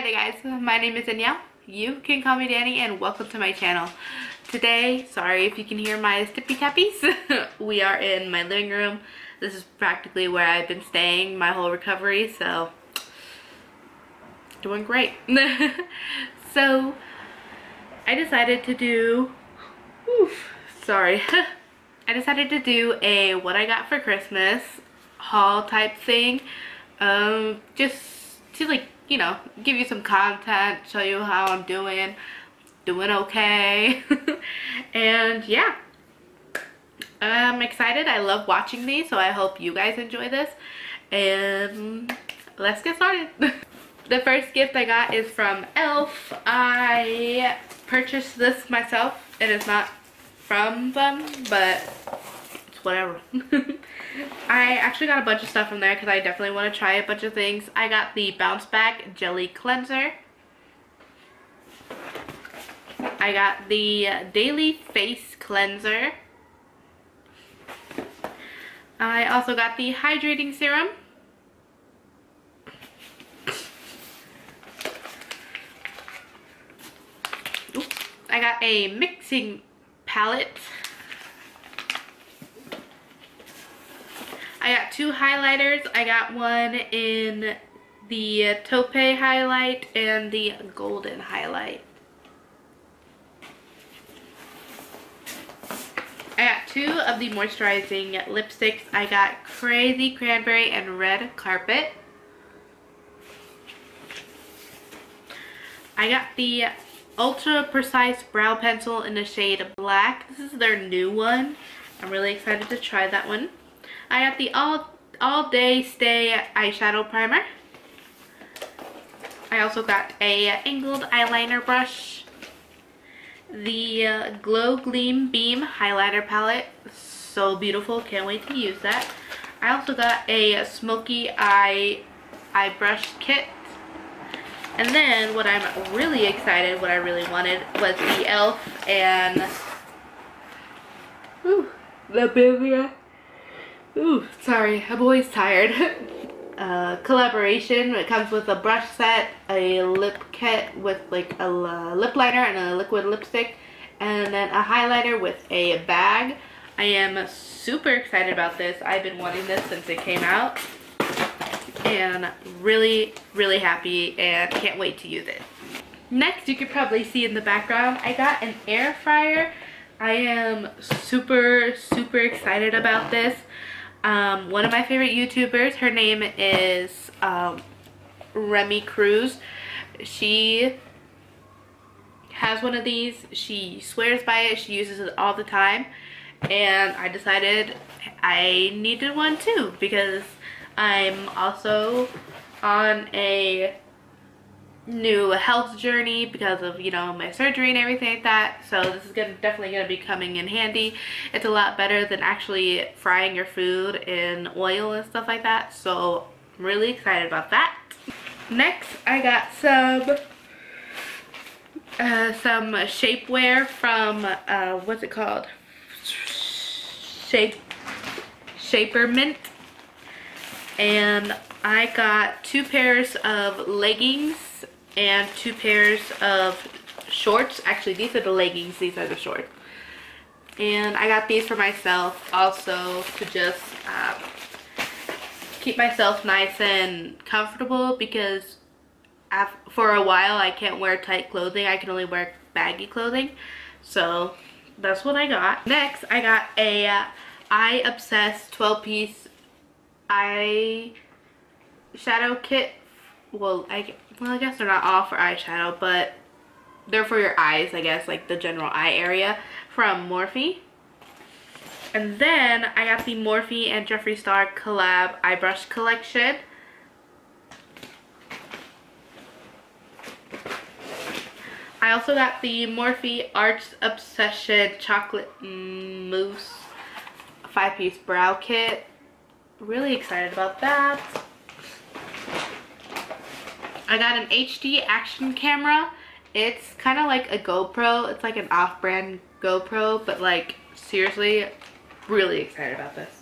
Hi there guys, my name is Danielle. You can call me Danny and welcome to my channel. Today, sorry if you can hear my stippy tappies, we are in my living room. This is practically where I've been staying my whole recovery, so doing great. so I decided to do, oof, sorry. I decided to do a what I got for Christmas haul type thing. Um, just to like you know, give you some content, show you how I'm doing, doing okay. and yeah, I'm excited. I love watching these, so I hope you guys enjoy this. And let's get started. the first gift I got is from e.l.f. I purchased this myself. It is not from them, but whatever. I actually got a bunch of stuff from there because I definitely want to try a bunch of things. I got the Bounce Back Jelly Cleanser. I got the Daily Face Cleanser. I also got the Hydrating Serum. I got a mixing palette. I two highlighters. I got one in the taupe highlight and the golden highlight. I got two of the moisturizing lipsticks. I got Crazy Cranberry and Red Carpet. I got the Ultra Precise Brow Pencil in the shade Black. This is their new one. I'm really excited to try that one. I got the All, All Day Stay Eyeshadow Primer. I also got a angled eyeliner brush. The uh, Glow Gleam Beam Highlighter Palette. So beautiful. Can't wait to use that. I also got a smoky eye eye brush kit. And then what I'm really excited, what I really wanted was the e.l.f. and whew, the Bivia Ooh, sorry, I'm always tired. uh, collaboration. It comes with a brush set, a lip kit with like a lip liner and a liquid lipstick, and then a highlighter with a bag. I am super excited about this. I've been wanting this since it came out and really, really happy and can't wait to use it. Next, you could probably see in the background, I got an air fryer. I am super, super excited about this um, one of my favorite YouTubers. Her name is um, Remi Cruz. She has one of these. She swears by it. She uses it all the time. And I decided I needed one too because I'm also on a new health journey because of you know my surgery and everything like that. So this is gonna definitely gonna be coming in handy. It's a lot better than actually frying your food in oil and stuff like that. So I'm really excited about that. Next I got some uh, some shapewear from uh, what's it called? Shape Shapermint and I got two pairs of leggings and two pairs of shorts. Actually, these are the leggings. These are the shorts. And I got these for myself also to just um, keep myself nice and comfortable because for a while I can't wear tight clothing. I can only wear baggy clothing. So that's what I got. Next, I got a uh, Eye Obsessed 12 piece eye shadow kit. Well, I well I guess they're not all for eyeshadow but they're for your eyes I guess like the general eye area from Morphe and then I got the Morphe and Jeffree Star collab eye brush collection I also got the Morphe Arts Obsession Chocolate Mousse 5-piece brow kit. Really excited about that. I got an HD action camera. It's kind of like a GoPro. It's like an off-brand GoPro, but like seriously, really excited about this.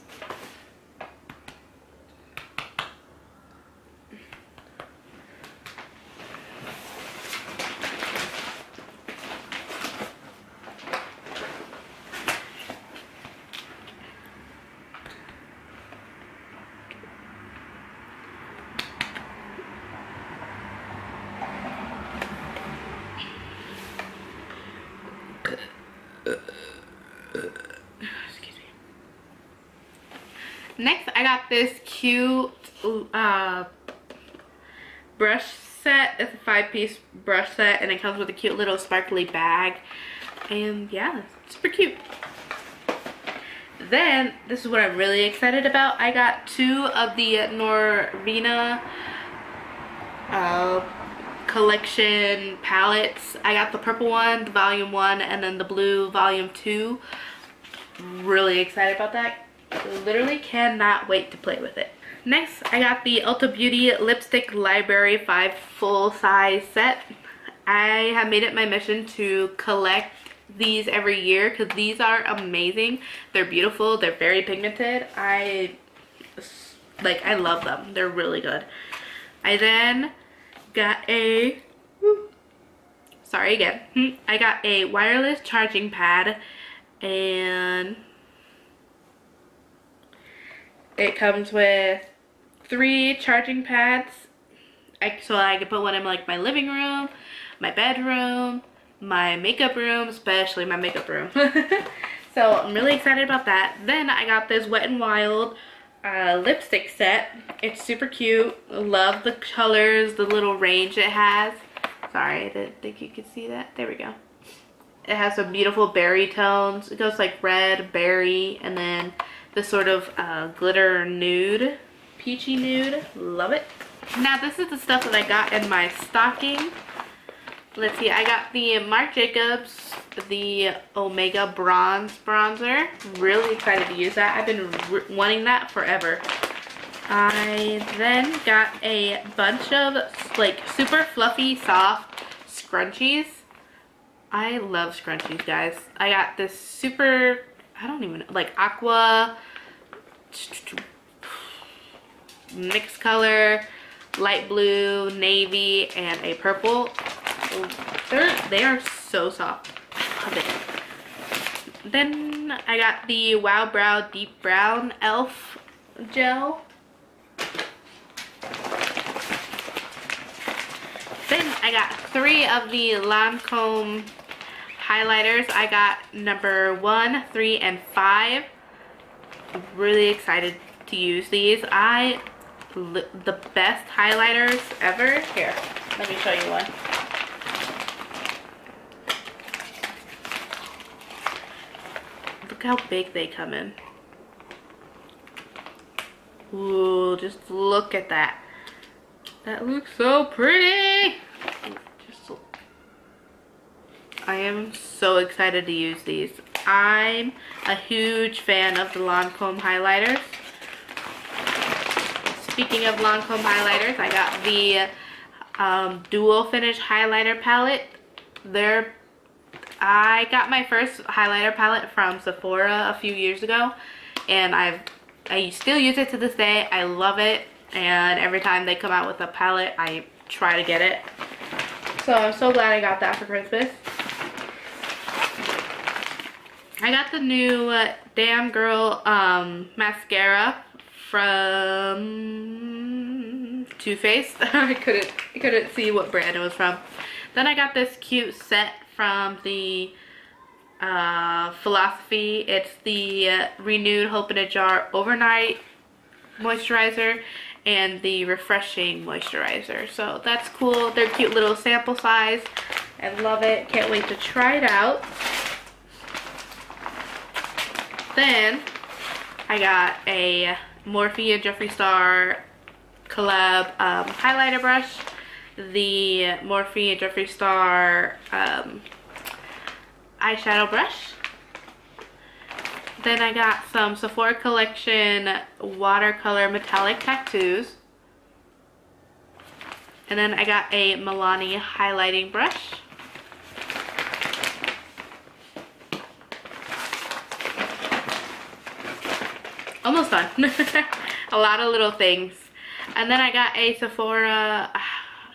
I got this cute uh, brush set. It's a five piece brush set and it comes with a cute little sparkly bag. And yeah, super cute. Then, this is what I'm really excited about. I got two of the Norvina uh, collection palettes. I got the purple one, the volume one, and then the blue volume two. Really excited about that. Literally cannot wait to play with it. Next, I got the Ulta Beauty Lipstick Library 5 full size set. I have made it my mission to collect these every year because these are amazing. They're beautiful. They're very pigmented. I, like, I love them. They're really good. I then got a, sorry again. Hmm, I got a wireless charging pad and it comes with three charging pads. I, so I can put one in like my living room, my bedroom, my makeup room, especially my makeup room. so I'm really excited about that. Then I got this Wet n Wild uh, lipstick set. It's super cute. Love the colors, the little range it has. Sorry, I didn't think you could see that. There we go. It has some beautiful berry tones. It goes like red, berry, and then this sort of uh, glitter nude peachy nude. Love it. Now this is the stuff that I got in my stocking. Let's see, I got the Marc Jacobs, the Omega Bronze Bronzer. Really excited to use that. I've been wanting that forever. I then got a bunch of like super fluffy, soft scrunchies. I love scrunchies, guys. I got this super, I don't even like aqua mixed color, light blue, navy, and a purple. They're, they are so soft. Love it. Then I got the Wow Brow Deep Brown e.l.f. gel. Then I got three of the Lancome highlighters. I got number one, three, and five. Really excited to use these. I the best highlighters ever. Here, let me show you one. Look how big they come in. Ooh, just look at that. That looks so pretty. I am so excited to use these. I'm a huge fan of the Lancome highlighters. Speaking of Lancome highlighters, I got the um, Dual Finish Highlighter Palette. They're, I got my first highlighter palette from Sephora a few years ago. And I've, I still use it to this day. I love it. And every time they come out with a palette, I try to get it. So I'm so glad I got that for Christmas. I got the new uh, Damn Girl um, mascara from Too Faced. I couldn't I couldn't see what brand it was from. Then I got this cute set from the uh, Philosophy. It's the uh, Renewed Hope in a Jar Overnight Moisturizer and the Refreshing Moisturizer. So that's cool. They're cute little sample size. I love it. Can't wait to try it out. Then I got a Morphe and Jeffree Star collab um, highlighter brush, the Morphe and Jeffree Star um, eyeshadow brush. Then I got some Sephora Collection watercolor metallic tattoos. And then I got a Milani highlighting brush. a lot of little things. And then I got a Sephora uh,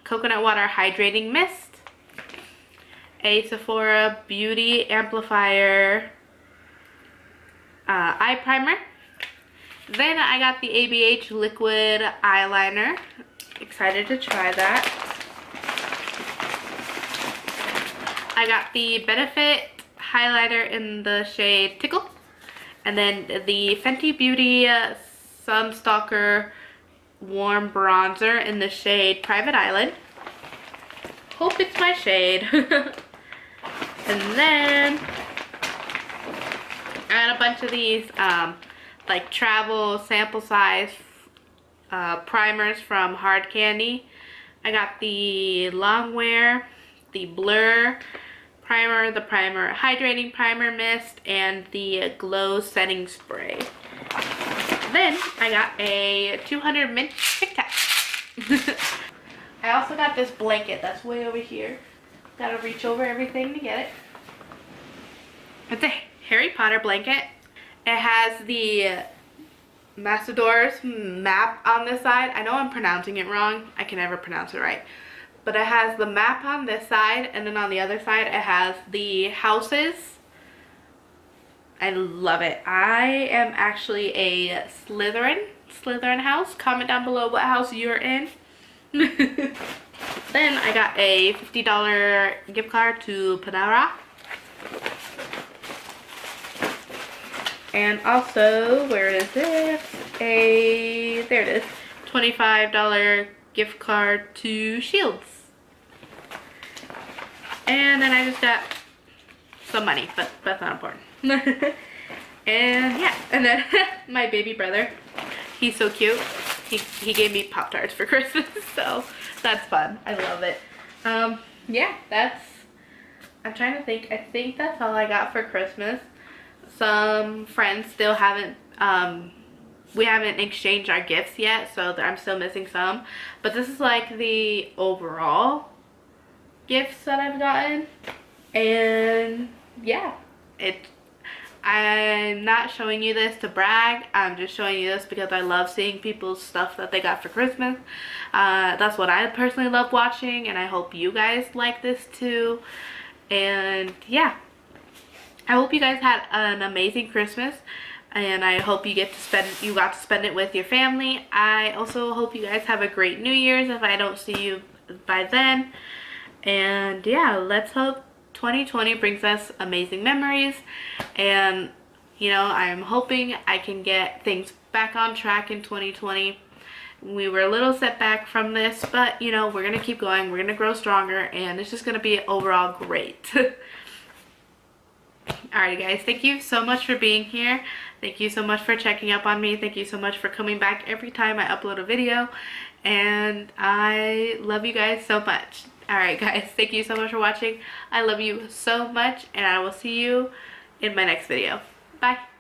Coconut Water Hydrating Mist. A Sephora Beauty Amplifier uh, Eye Primer. Then I got the ABH Liquid Eyeliner. Excited to try that. I got the Benefit highlighter in the shade Tickle. And then the Fenty Beauty uh, Sunstalker Warm Bronzer in the shade Private Island. Hope it's my shade. and then I got a bunch of these um, like travel sample size uh, primers from Hard Candy. I got the Longwear, the Blur primer, the primer hydrating primer mist, and the glow setting spray. Then I got a 200 mint Tic Tac. I also got this blanket that's way over here. Gotta reach over everything to get it. It's a Harry Potter blanket. It has the Massador's map on this side. I know I'm pronouncing it wrong. I can never pronounce it right. But it has the map on this side and then on the other side it has the houses. I love it. I am actually a Slytherin, Slytherin house. Comment down below what house you're in. then I got a $50 gift card to Panera. And also, where is this? A, there it is, $25 gift card to Scheels. And then I just got some money, but that's not important. and yeah, and then my baby brother, he's so cute. He, he gave me Pop-Tarts for Christmas, so that's fun. I love it. Um, yeah, that's, I'm trying to think. I think that's all I got for Christmas some friends still haven't um, we haven't exchanged our gifts yet so I'm still missing some. But this is like the overall gifts that I've gotten. And yeah. It I'm not showing you this to brag. I'm just showing you this because I love seeing people's stuff that they got for Christmas. Uh, that's what I personally love watching and I hope you guys like this too. And yeah. I hope you guys had an amazing Christmas and I hope you get to spend you got to spend it with your family. I also hope you guys have a great New Year's if I don't see you by then. And yeah, let's hope 2020 brings us amazing memories and you know, I'm hoping I can get things back on track in 2020. We were a little set back from this, but you know, we're going to keep going. We're going to grow stronger and it's just going to be overall great. Alrighty guys, thank you so much for being here. Thank you so much for checking up on me. Thank you so much for coming back every time I upload a video. And I love you guys so much. Alright guys, thank you so much for watching. I love you so much and I will see you in my next video. Bye.